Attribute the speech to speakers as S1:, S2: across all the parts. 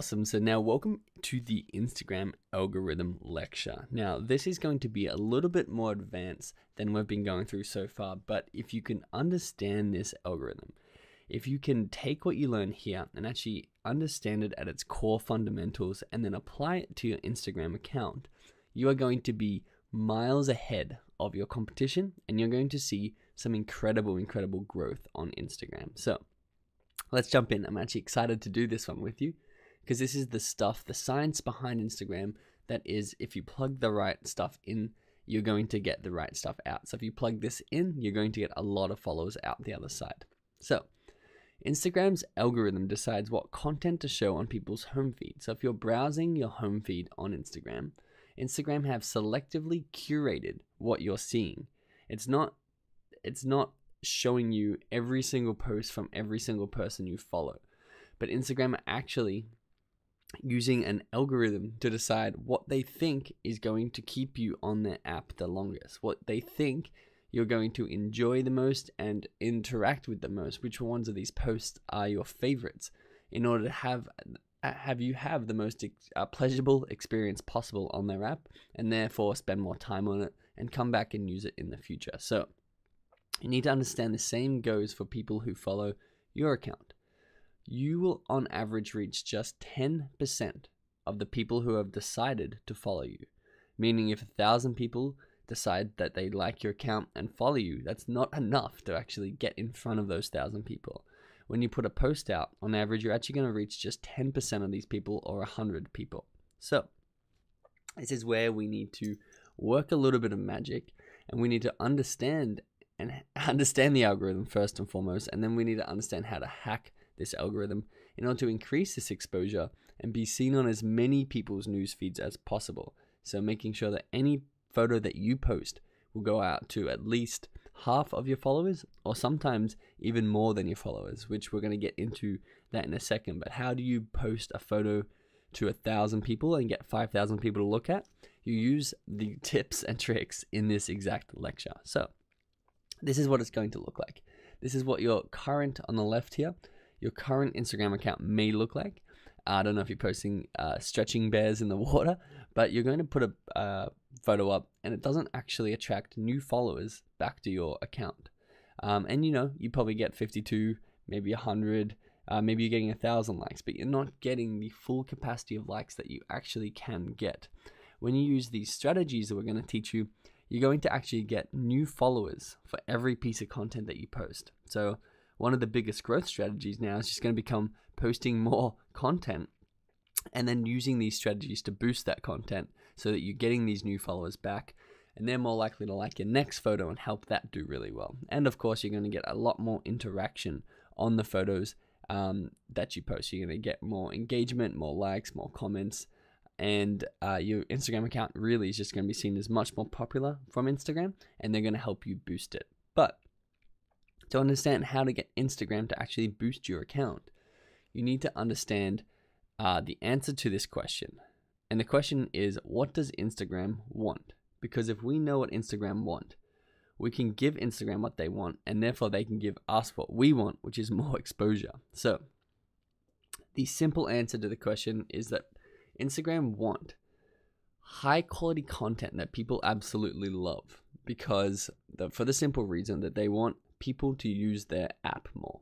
S1: Awesome. So now welcome to the Instagram algorithm lecture. Now this is going to be a little bit more advanced than we've been going through so far, but if you can understand this algorithm, if you can take what you learn here and actually understand it at its core fundamentals and then apply it to your Instagram account, you are going to be miles ahead of your competition and you're going to see some incredible, incredible growth on Instagram. So let's jump in. I'm actually excited to do this one with you because this is the stuff, the science behind Instagram that is if you plug the right stuff in, you're going to get the right stuff out. So if you plug this in, you're going to get a lot of followers out the other side. So Instagram's algorithm decides what content to show on people's home feed. So if you're browsing your home feed on Instagram, Instagram have selectively curated what you're seeing. It's not it's not showing you every single post from every single person you follow. But Instagram actually using an algorithm to decide what they think is going to keep you on their app the longest, what they think you're going to enjoy the most and interact with the most, which ones of these posts are your favorites in order to have have you have the most uh, pleasurable experience possible on their app and therefore spend more time on it and come back and use it in the future. So you need to understand the same goes for people who follow your account. You will on average reach just 10% of the people who have decided to follow you. Meaning if a thousand people decide that they like your account and follow you, that's not enough to actually get in front of those thousand people when you put a post out, on average, you're actually going to reach just 10% of these people or 100 people. So, this is where we need to work a little bit of magic and we need to understand and understand the algorithm first and foremost, and then we need to understand how to hack this algorithm in order to increase this exposure and be seen on as many people's news feeds as possible. So, making sure that any photo that you post will go out to at least half of your followers or sometimes even more than your followers which we're going to get into that in a second. But how do you post a photo to a thousand people and get 5000 people to look at? You use the tips and tricks in this exact lecture. So this is what it's going to look like. This is what your current on the left here your current instagram account may look like I don't know if you're posting uh, stretching bears in the water, but you're going to put a uh, photo up and it doesn't actually attract new followers back to your account. Um, and you know, you probably get 52, maybe 100, uh, maybe you're getting a 1,000 likes, but you're not getting the full capacity of likes that you actually can get. When you use these strategies that we're going to teach you, you're going to actually get new followers for every piece of content that you post. So, one of the biggest growth strategies now is just going to become posting more content and then using these strategies to boost that content so that you're getting these new followers back and they're more likely to like your next photo and help that do really well. And of course, you're going to get a lot more interaction on the photos um, that you post. You're going to get more engagement, more likes, more comments, and uh, your Instagram account really is just going to be seen as much more popular from Instagram, and they're going to help you boost it. But to understand how to get Instagram to actually boost your account, you need to understand uh, the answer to this question. And the question is, what does Instagram want? Because if we know what Instagram want, we can give Instagram what they want, and therefore they can give us what we want, which is more exposure. So, the simple answer to the question is that Instagram want high quality content that people absolutely love because the, for the simple reason that they want people to use their app more.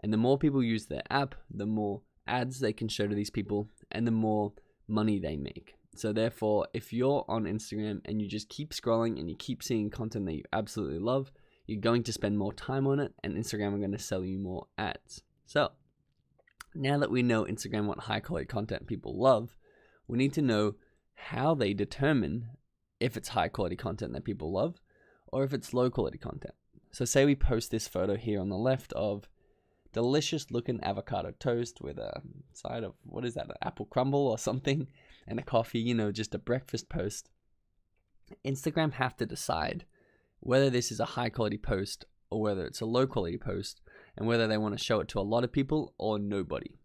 S1: And the more people use their app, the more ads they can show to these people and the more money they make. So therefore, if you're on Instagram and you just keep scrolling and you keep seeing content that you absolutely love, you're going to spend more time on it and Instagram are going to sell you more ads. So, now that we know Instagram what high quality content people love, we need to know how they determine if it's high quality content that people love or if it's low quality content. So say we post this photo here on the left of delicious looking avocado toast with a side of what is that, an apple crumble or something, and a coffee, you know, just a breakfast post. Instagram have to decide whether this is a high quality post or whether it's a low quality post and whether they want to show it to a lot of people or nobody.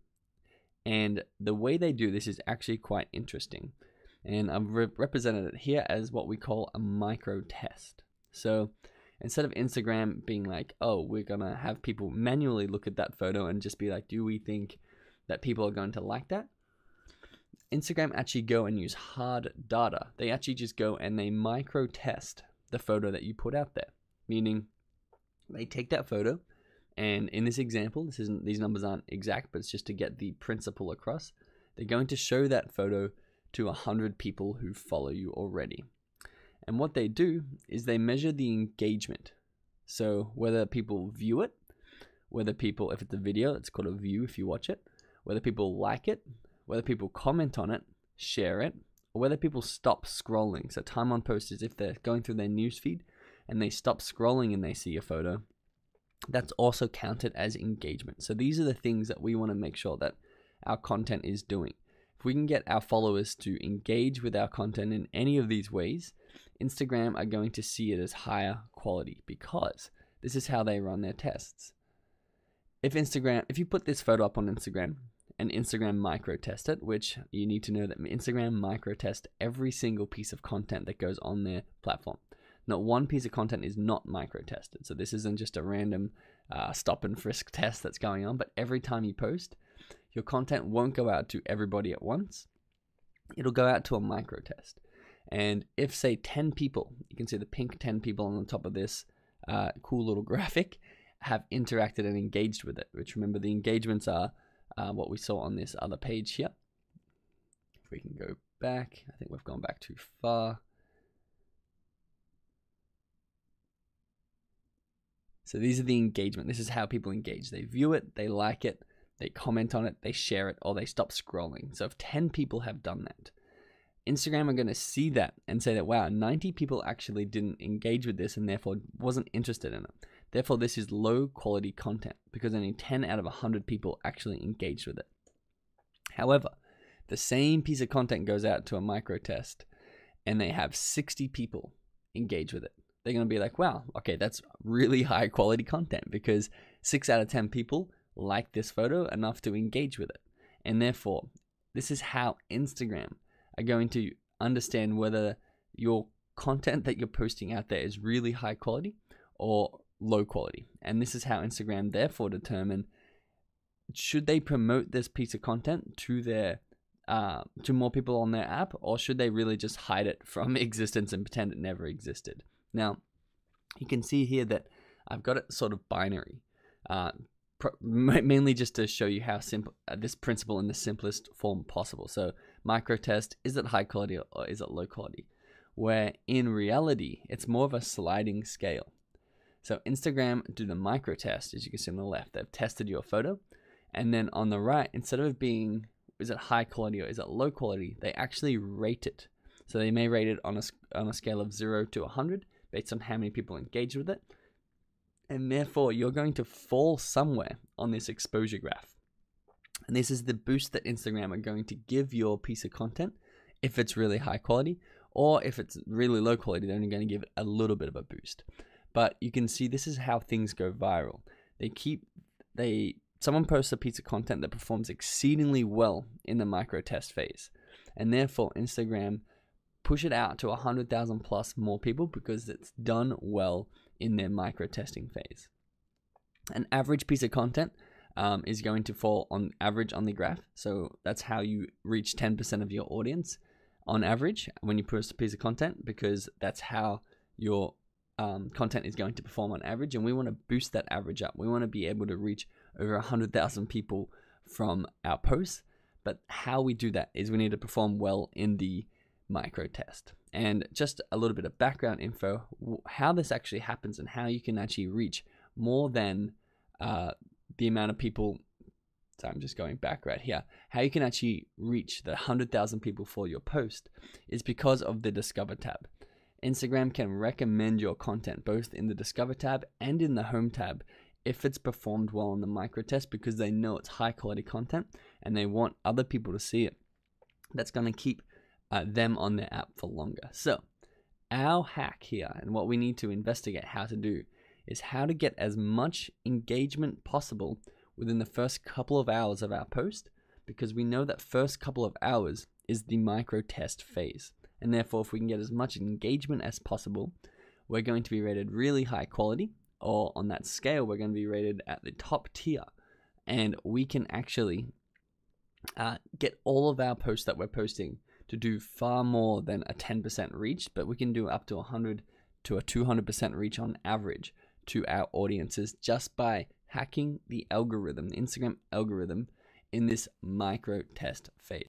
S1: And the way they do this is actually quite interesting. And I've re- represented it here as what we call a micro test. So instead of Instagram being like, oh, we're gonna have people manually look at that photo and just be like, do we think that people are going to like that? Instagram actually go and use hard data. They actually just go and they micro test the photo that you put out there, meaning they take that photo, and in this example, this isn't these numbers aren't exact, but it's just to get the principle across. They're going to show that photo to 100 people who follow you already. And what they do is they measure the engagement. So whether people view it, whether people, if it's a video, it's called a view if you watch it, whether people like it, whether people comment on it, share it, or whether people stop scrolling. So time on post is if they're going through their newsfeed and they stop scrolling and they see a photo, that's also counted as engagement. So these are the things that we want to make sure that our content is doing. If we can get our followers to engage with our content in any of these ways, Instagram are going to see it as higher quality because this is how they run their tests. If Instagram, if you put this photo up on Instagram and Instagram micro test it, which you need to know that Instagram micro test every single piece of content that goes on their platform. Not one piece of content is not micro tested. So this isn't just a random uh, stop and frisk test that's going on, but every time you post, your content won't go out to everybody at once. It'll go out to a micro test. And if, say, 10 people, you can see the pink 10 people on the top of this uh, cool little graphic, have interacted and engaged with it, which remember the engagements are uh, what we saw on this other page here. If we can go back, I think we've gone back too far. So these are the engagement. This is how people engage. They view it, they like it, they comment on it, they share it, or they stop scrolling. So if 10 people have done that, Instagram are going to see that and say that, wow, 90 people actually didn't engage with this and therefore wasn't interested in it. Therefore, this is low quality content because only 10 out of 100 people actually engaged with it. However, the same piece of content goes out to a micro test and they have 60 people engage with it. They're going to be like, wow, okay, that's really high quality content because 6 out of 10 people like this photo enough to engage with it. And therefore, this is how Instagram are going to understand whether your content that you're posting out there is really high quality or low quality. And this is how Instagram therefore determine should they promote this piece of content to their uh, to more people on their app, or should they really just hide it from existence and pretend it never existed? Now, you can see here that I've got it sort of binary, uh, mainly just to show you how simple uh, this principle in the simplest form possible. So, micro test is it high quality or is it low quality? Where in reality, it's more of a sliding scale. So Instagram do the micro test, as you can see on the left. They've tested your photo. And then on the right, instead of being, is it high quality or is it low quality, they actually rate it. So they may rate it on a, on a scale of 0 to 100 based on how many people engage with it. And therefore, you're going to fall somewhere on this exposure graph. And this is the boost that Instagram are going to give your piece of content if it's really high quality, or if it's really low quality, they're only going to give it a little bit of a boost. But you can see this is how things go viral. They keep they someone posts a piece of content that performs exceedingly well in the micro test phase. And therefore Instagram push it out to 100,000 plus more people because it's done well in their micro testing phase. An average piece of content um, is going to fall on average on the graph. So that's how you reach 10% of your audience on average when you post a piece of content because that's how your um, content is going to perform on average, and we want to boost that average up. We want to be able to reach over 100,000 people from our posts. But how we do that is we need to perform well in the micro test. And just a little bit of background info how this actually happens and how you can actually reach more than uh, the amount of people. So I'm just going back right here. How you can actually reach the 100,000 people for your post is because of the Discover tab. Instagram can recommend your content both in the Discover tab and in the Home tab if it's performed well in the micro test because they know it's high quality content and they want other people to see it. That's going to keep uh, them on their app for longer. So, our hack here and what we need to investigate how to do is how to get as much engagement possible within the first couple of hours of our post because we know that first couple of hours is the micro test phase. And therefore, if we can get as much engagement as possible, we're going to be rated really high quality, or on that scale, we're going to be rated at the top tier. And we can actually uh, get all of our posts that we're posting to do far more than a 10% reach, but we can do up to 100 to a 200% reach on average to our audiences just by hacking the algorithm, the Instagram algorithm in this micro test phase.